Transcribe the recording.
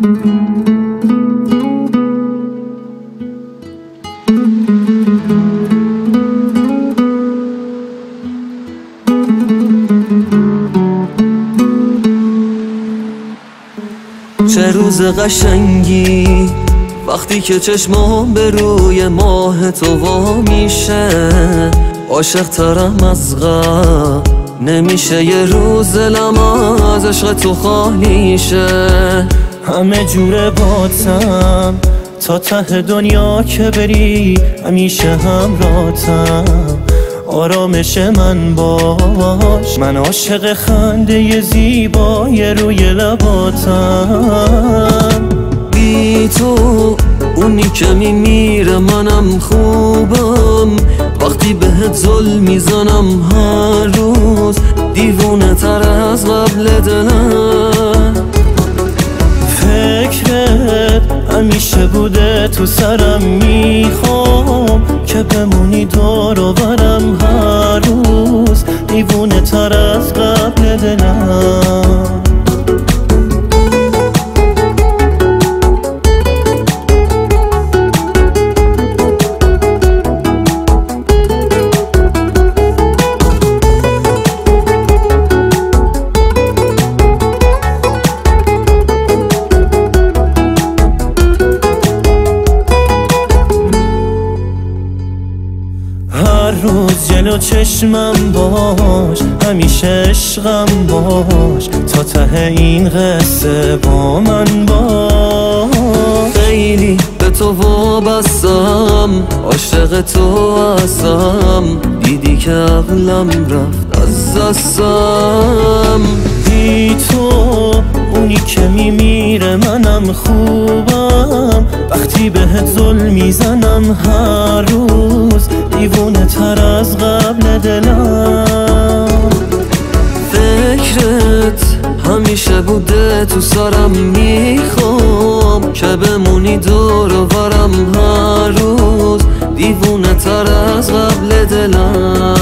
چه روز قشنگی وقتی که چشمام به روی ماه تو وا میشه عاشق ترم از نمیشه یه روز لما از عشق تو خالیشه. همه جور باتم. تا ته دنیا که بری همیشه همراتم آرامش من باش. من عاشق خنده زیبای روی لباتم. بی تو اونی که میمیره منم خوبم. وقتی بهت ظلم می‌زنم هر روز دیوونه تر از قبل دلم. همیشه بوده تو سرم می‌خوام. که بمونی دور و برم هر روز دیوونه تر از قبل دلم. روز جلو چشمم باش همیشه عشقم باش. تا ته این قصه با من باش. خیلی به تو وابستم عاشق تو هستم. دیدی که عقلم رفت از دستم. بی تو اونی که میمیره منم خوبم. وقتی بهت ظلم می‌زنم هر روز دیوونه تر از قبل دلم. فکرت همیشه بوده تو سرم می‌خوام. که بمونی دور و برم هر روز. دیوونه تر از قبل دلم.